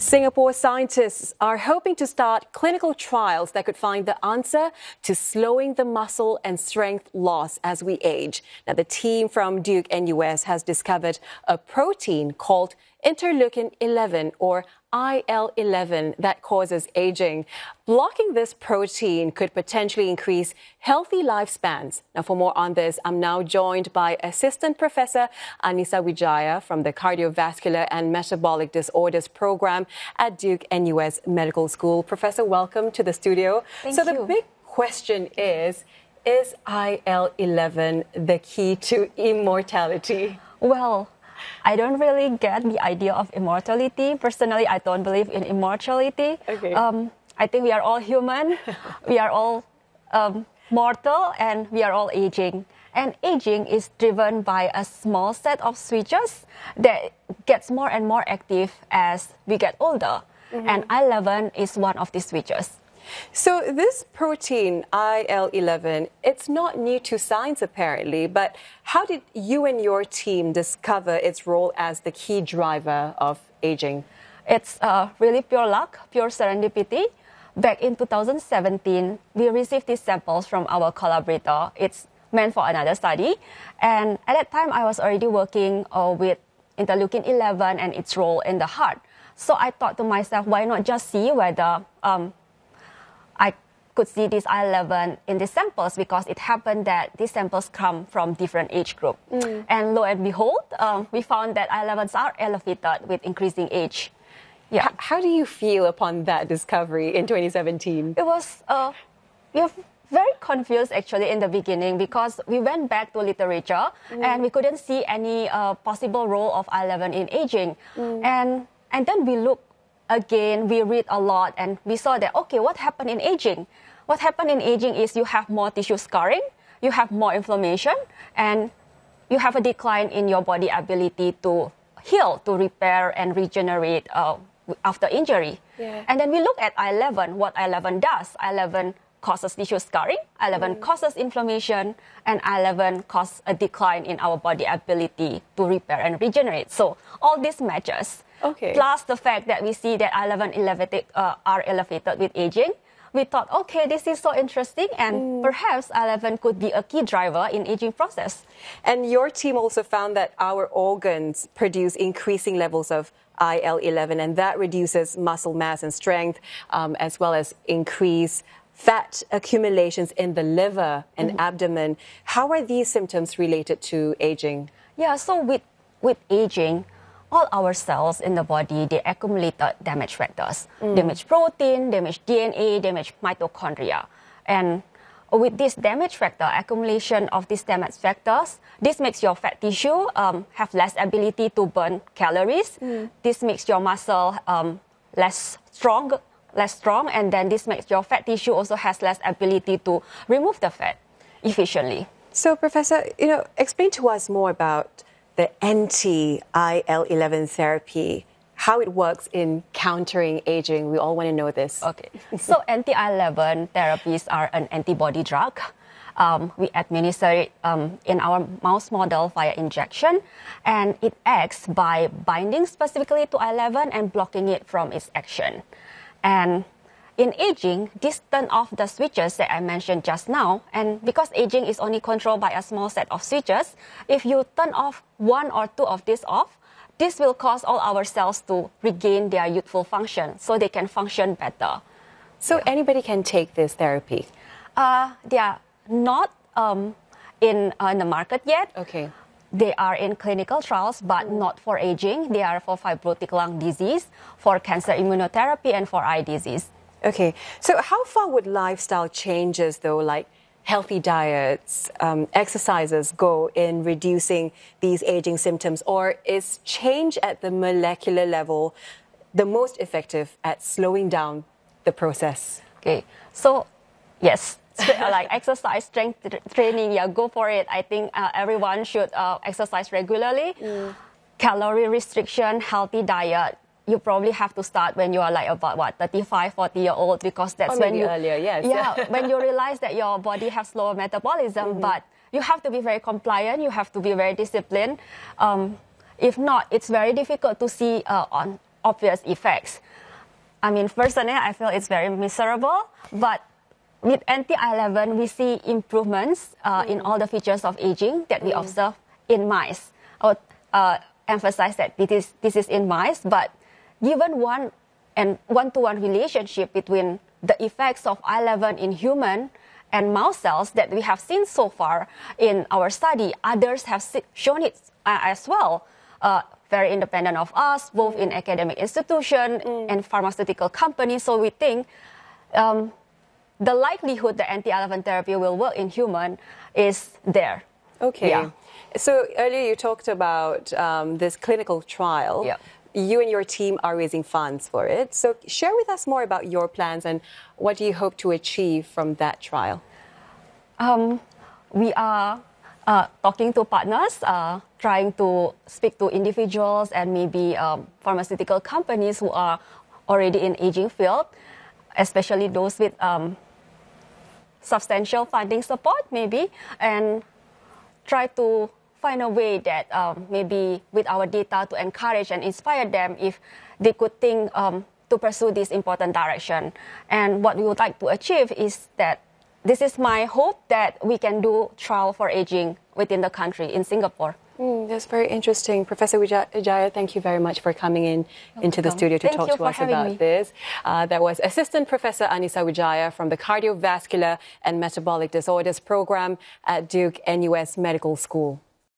Singapore scientists are hoping to start clinical trials that could find the answer to slowing the muscle and strength loss as we age. Now, the team from Duke NUS has discovered a protein called interleukin 11 or IL-11 that causes aging. Blocking this protein could potentially increase healthy lifespans. Now, for more on this, I'm now joined by Assistant Professor Anissa Widjaja from the Cardiovascular and Metabolic Disorders Program at Duke NUS Medical School. Professor, welcome to the studio. Thank so you. the big question is, is IL-11 the key to immortality? Well, I don't really get the idea of immortality. Personally, I don't believe in immortality. Okay. Um, I think we are all human, we are all um, mortal, and we are all aging. And aging is driven by a small set of switches that gets more and more active as we get older. And I-11 is one of these switches. So this protein IL-11, it's not new to science apparently, but how did you and your team discover its role as the key driver of aging? It's uh, really pure luck, pure serendipity. Back in 2017, we received these samples from our collaborator. It's meant for another study. And at that time, I was already working uh, with interleukin 11 and its role in the heart. So I thought to myself, why not just see whether um, could see this I-11 in these samples because it happened that these samples come from different age group. And lo and behold, um, we found that I-11s are elevated with increasing age. Yeah, H- How do you feel upon that discovery in 2017? it was uh, we were very confused actually in the beginning because we went back to literature and we couldn't see any uh, possible role of I-11 in aging, and and then we looked again, we read a lot, and we saw that okay, what happened in aging? What happens in aging is you have more tissue scarring, you have more inflammation, and you have a decline in your body ability to heal, to repair and regenerate uh, after injury. Yeah. And then we look at I-11, what I-11 does. I-11 causes tissue scarring, I-11 causes inflammation, and I-11 causes a decline in our body ability to repair and regenerate. So all these matches, Okay. plus the fact that we see that I-11 elevated, uh, are elevated with aging, we thought, okay, this is so interesting, and perhaps I-11 could be a key driver in aging process. And your team also found that our organs produce increasing levels of IL-11, and that reduces muscle mass and strength, um, as well as increase fat accumulations in the liver and abdomen. How are these symptoms related to aging? Yeah, so with, with aging, all our cells in the body, they accumulated damage factors. Damage protein, damage DNA, damage mitochondria. And with this damage factor, accumulation of these damage factors, this makes your fat tissue um, have less ability to burn calories. This makes your muscle um, less strong, less strong, and then this makes your fat tissue also has less ability to remove the fat efficiently. So, Professor, you know, explain to us more about the anti-IL-11 therapy, how it works in countering aging. We all want to know this. Okay. So anti-IL-11 therapies are an antibody drug. Um, we administer it um, in our mouse model via injection, and it acts by binding specifically to IL-11 and blocking it from its action. And in aging, this turn off the switches that I mentioned just now. And because aging is only controlled by a small set of switches, if you turn off one or two of these off, this will cause all our cells to regain their youthful function so they can function better. So, anybody can take this therapy. Uh, they are not um, in, uh, in the market yet. Okay. They are in clinical trials, but not for aging. They are for fibrotic lung disease, for cancer immunotherapy, and for eye disease. Okay. So, how far would lifestyle changes, though, like healthy diets, um, exercises, go in reducing these aging symptoms? Or is change at the molecular level the most effective at slowing down the process? Okay, so yes, like exercise, strength training, yeah, go for it. I think uh, everyone should uh, exercise regularly. Calorie restriction, healthy diet. You probably have to start when you are like about what 35, 40 year old because that's Or when you earlier, yes. yeah when you realize that your body has slower metabolism, but you have to be very compliant. You have to be very disciplined. Um, if not, it's very difficult to see uh, on obvious effects. I mean, personally, I feel it's very miserable, but with anti-11, we see improvements uh, mm. in all the features of aging that we mm. observe in mice. I would uh, emphasize that this is, this is in mice, but given one and one-to-one relationship between the effects of I11 in human and mouse cells that we have seen so far in our study, others have shown it uh, as well. Uh, very independent of us, both in academic institution mm. and pharmaceutical companies. So we think um, the likelihood that anti-11 therapy will work in human is there. Okay. Yeah. So earlier you talked about um, this clinical trial. Yeah. You and your team are raising funds for it. So share with us more about your plans and what do you hope to achieve from that trial? Um, we are uh, talking to partners, uh, trying to speak to individuals and maybe um, pharmaceutical companies who are already in aging field, especially those with um, substantial funding support, maybe, and try to find a way that um, maybe with our data to encourage and inspire them if they could think um, to pursue this important direction. And what we would like to achieve is that this is my hope that we can do trial for aging within the country in Singapore. Mm, that's very interesting. Professor Widjaja, thank you very much for coming in You're into welcome. the studio to thank talk to us about me. this. Uh, that was Assistant Professor Anissa Widjaja from the Cardiovascular and Metabolic Disorders Program at Duke NUS Medical School.